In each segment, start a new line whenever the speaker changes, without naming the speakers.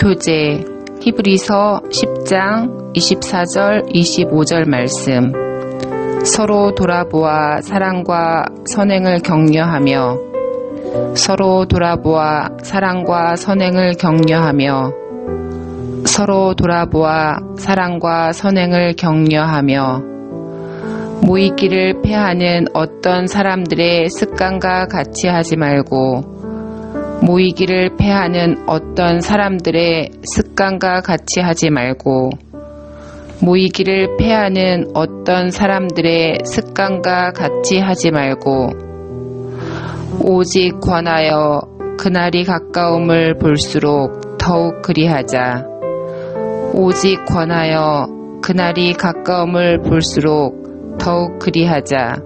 교재 히브리서 10장 24절 25절 말씀. 서로 돌아보아 사랑과 선행을 격려하며 서로 돌아보아 사랑과 선행을 격려하며 서로 돌아보아 사랑과 선행을 격려하며 모이기를 패하는 어떤 사람들의 습관과 같이 하지 말고 모이기를 패하는 어떤 사람들의 습관과 같이 하지 말고 모이기를 패하는 어떤 사람들의 습관과 같이 하지 말고 오직 권하여 그날이 가까움을 볼수록 더욱 그리하자. 오직 권하여 그날이 가까움을 볼수록 더욱 그리하자.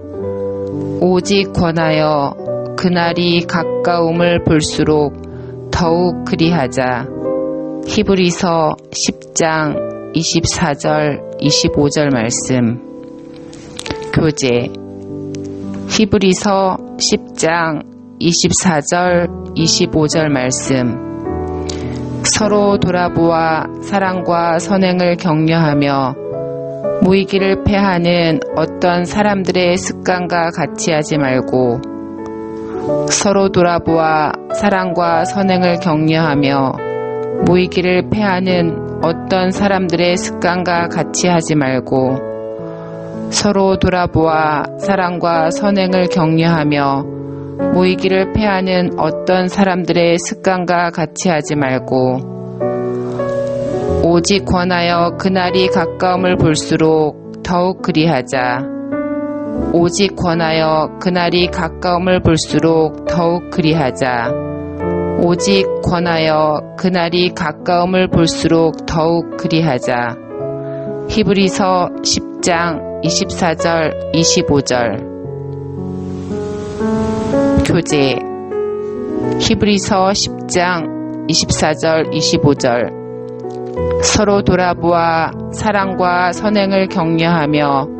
오직 권하여 그날이 가까움을 볼수록 더욱 그리하자. 히브리서 10장 24절 25절 말씀. 교재. 히브리서 10장 24절 25절 말씀. 서로 돌아보아 사랑과 선행을 격려하며 무의기를 패하는 어떤 사람들의 습관과 같이 하지 말고 서로 돌아보아 사랑과 선행을 격려하며 모이기를 패하는 어떤 사람들의 습관과 같이 하지 말고 서로 돌아보아 사랑과 선행을 격려하며 모이기를 패하는 어떤 사람들의 습관과 같이 하지 말고 오직 권하여 그날이 가까움을 볼수록 더욱 그리하자. 오직 권하여 그날이 가까움을 볼수록 더욱 그리하자. 오직 권하여 그날이 가까움을 볼수록 더욱 그리하자. 히브리서 10장 24절 25절 교재 히브리서 10장 24절 25절 서로 돌아보아 사랑과 선행을 격려하며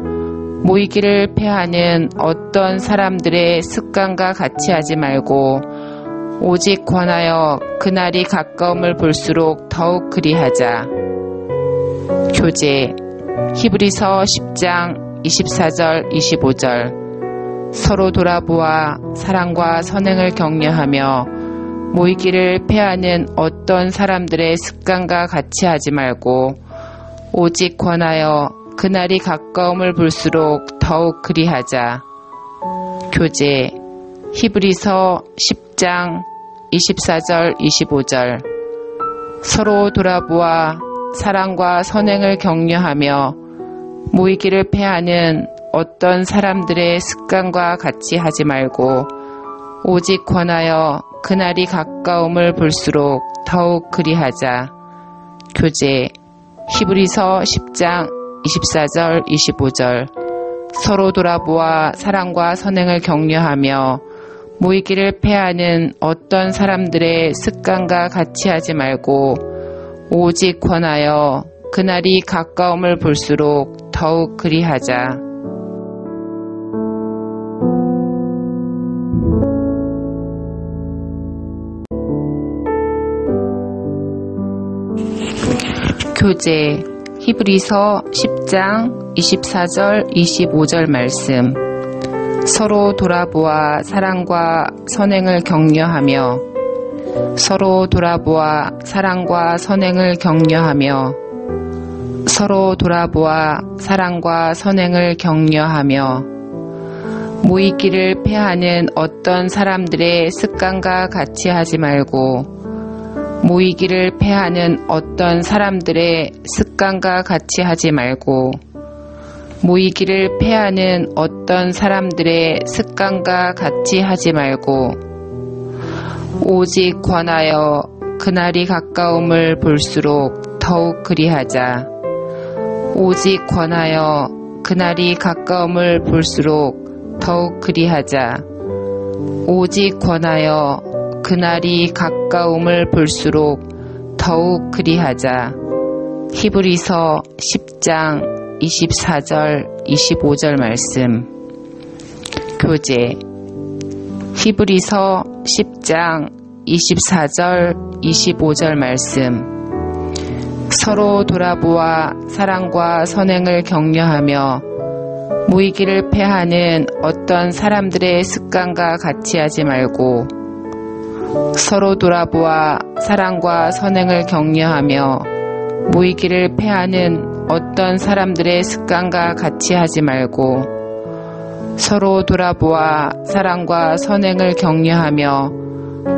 모이기를 패하는 어떤 사람들의 습관과 같이 하지 말고 오직 권하여 그날이 가까움을 볼수록 더욱 그리하자. 교재 히브리서 10장 24절 25절 서로 돌아보아 사랑과 선행을 격려하며 모이기를 패하는 어떤 사람들의 습관과 같이 하지 말고 오직 권하여 그날이 가까움을 볼수록 더욱 그리하자. 교재 히브리서 10장 24절 25절 서로 돌아보아 사랑과 선행을 격려하며 모이기를 패하는 어떤 사람들의 습관과 같이 하지 말고 오직 권하여 그날이 가까움을 볼수록 더욱 그리하자. 교재 히브리서 10장 24절, 25절 서로 돌아보아 사랑과 선행을 격려하며 모이기를 패하는 어떤 사람들의 습관과 같이 하지 말고 오직 권하여 그날이 가까움을 볼수록 더욱 그리하자. 교재 히브리서 10장 24절 25절 말씀. 서로 돌아보아 사랑과 선행을 격려하며 서로 돌아보아 사랑과 선행을 격려하며 서로 돌아보아 사랑과 선행을 격려하며 모이기를 패하는 어떤 사람들의 습관과 같이 하지 말고 모이기를 패하는 어떤 사람들의 습관과 같이 하지 말고 모이기를 패하는 어떤 사람들의 습관과 같이 하지 말고 오직 권하여 그날이 가까움을 볼수록 더욱 그리하자. 오직 권하여 그날이 가까움을 볼수록 더욱 그리하자. 오직 권하여 그날이 가까움을 볼수록 더욱 그리하자. 히브리서 10장 24절 25절 말씀. 교재. 히브리서 10장 24절 25절 말씀. 서로 돌아보아 사랑과 선행을 격려하며 무의기를 패하는 어떤 사람들의 습관과 같이 하지 말고 서로 돌아보아 사랑과 선행을 격려하며 무의기를 패하는 어떤 사람들의 습관과 같이 하지 말고 서로 돌아보아 사랑과 선행을 격려하며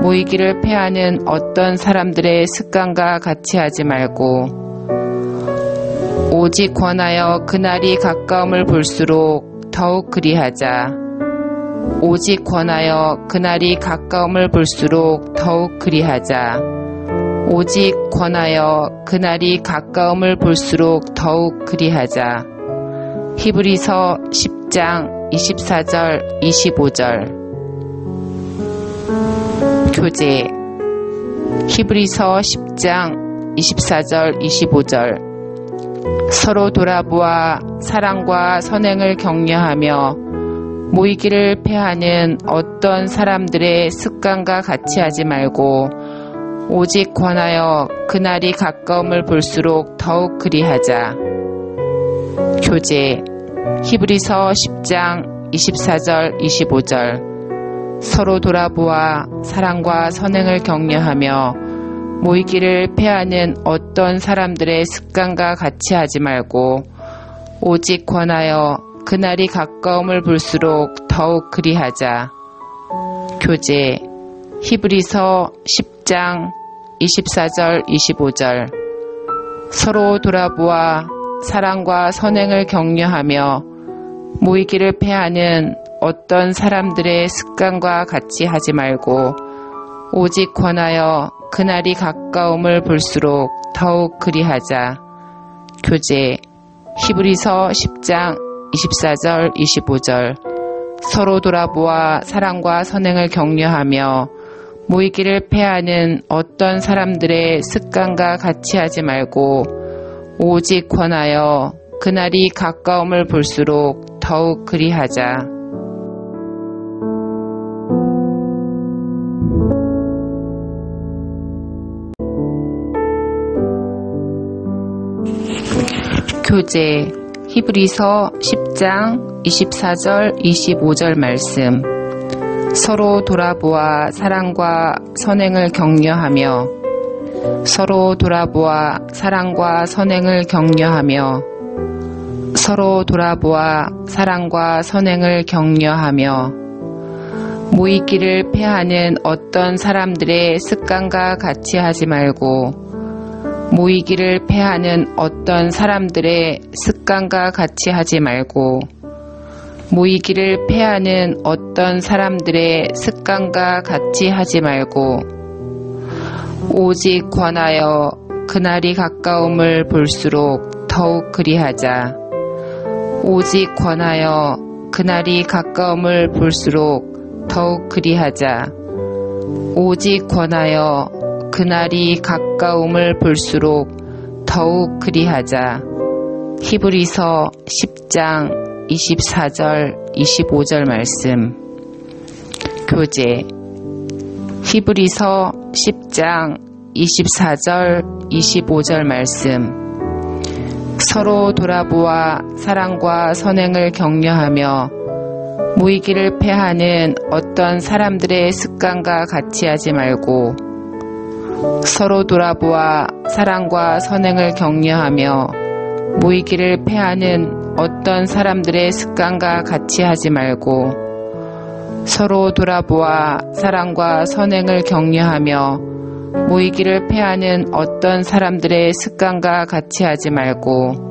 모이기를 패하는 어떤 사람들의 습관과 같이 하지 말고 오직 권하여 그날이 가까움을 볼수록 더욱 그리하자. 오직 권하여 그날이 가까움을 볼수록 더욱 그리하자. 오직 권하여 그날이 가까움을 볼수록 더욱 그리하자. 히브리서 10장 24절 25절 교재 히브리서 10장 24절 25절 서로 돌아보아 사랑과 선행을 격려하며 모이기를 패하는 어떤 사람들의 습관과 같이 하지 말고 오직 권하여 그날이 가까움을 볼수록 더욱 그리하자. 교재 히브리서 10장 24절 25절 서로 돌아보아 사랑과 선행을 격려하며 모이기를 패하는 어떤 사람들의 습관과 같이 하지 말고 오직 권하여 그날이 가까움을 볼수록 더욱 그리하자. 교재 히브리서 10장 24절 25절 서로 돌아보아 사랑과 선행을 격려하며 모이기를 패하는 어떤 사람들의 습관과 같이 하지 말고 오직 권하여 그날이 가까움을 볼수록 더욱 그리하자. 교재 히브리서 10장 24절 25절 서로 돌아보아 사랑과 선행을 격려하며 모이기를 패하는 어떤 사람들의 습관과 같이 하지 말고 오직 권하여 그날이 가까움을 볼수록 더욱 그리하자. 교재 히브리서 10장 24절 25절 말씀. 서로 돌아보아 사랑과 선행을 격려하며 서로 돌아보아 사랑과 선행을 격려하며 서로 돌아보아 사랑과 선행을 격려하며 모이기를 패하는 어떤 사람들의 습관과 같이 하지 말고 모이기를 패하는 어떤 사람들의 습관과 같이 하지 말고 모이기를 패하는 어떤 사람들의 습관과 같이 하지 말고 오직 권하여 그날이 가까움을 볼수록 더욱 그리하자. 오직 권하여 그날이 가까움을 볼수록 더욱 그리하자. 오직 권하여 그날이 가까움을 볼수록 더욱 그리하자. 히브리서 10장 24절 25절 말씀. 교재 히브리서 10장 24절 25절 말씀. 서로 돌아보아 사랑과 선행을 격려하며 무의기를 패하는 어떤 사람들의 습관과 같이 하지 말고 서로 돌아보아 사랑과 선행을 격려하며 모이기를 패하는 어떤 사람들의 습관과 같이 하지 말고 서로 돌아보아 사랑과 선행을 격려하며 모이기를 패하는 어떤 사람들의 습관과 같이 하지 말고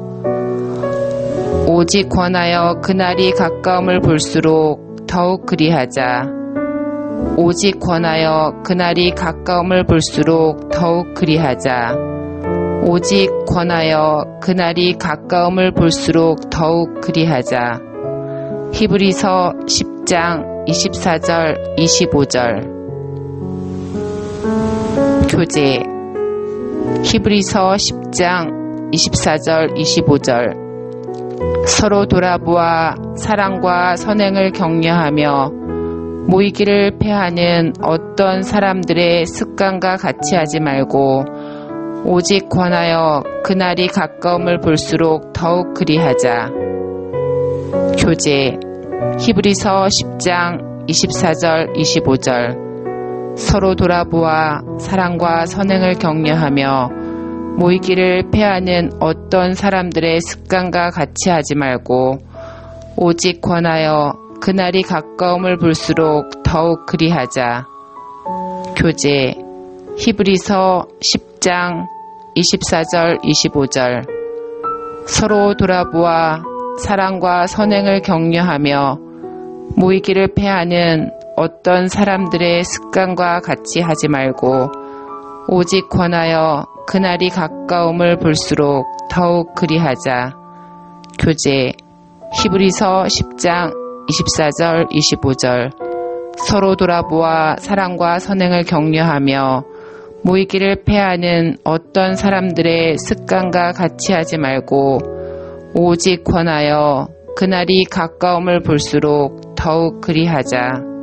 오직 권하여 그날이 가까움을 볼수록 더욱 그리하자. 오직 권하여 그날이 가까움을 볼수록 더욱 그리하자. 오직 권하여 그날이 가까움을 볼수록 더욱 그리하자. 히브리서 10장 24절 25절 교재 히브리서 10장 24절 25절 서로 돌아보아 사랑과 선행을 격려하며 모이기를 패하는 어떤 사람들의 습관과 같이 하지 말고 오직 권하여 그날이 가까움을 볼수록 더욱 그리하자. 교제 히브리서 10장 24절 25절 서로 돌아보아 사랑과 선행을 격려하며 모이기를 패하는 어떤 사람들의 습관과 같이 하지 말고 오직 권하여 그날이 가까움을 볼수록 더욱 그리하자. 교제 히브리서 10장 24절 25절 서로 돌아보아 사랑과 선행을 격려하며 모이기를 패하는 어떤 사람들의 습관과 같이 하지 말고 오직 권하여 그날이 가까움을 볼수록 더욱 그리하자. 교제 히브리서 10장 24절 25절 서로 돌아보아 사랑과 선행을 격려하며 모이기를 패하는 어떤 사람들의 습관과 같이 하지 말고 오직 권하여 그날이 가까움을 볼수록 더욱 그리하자.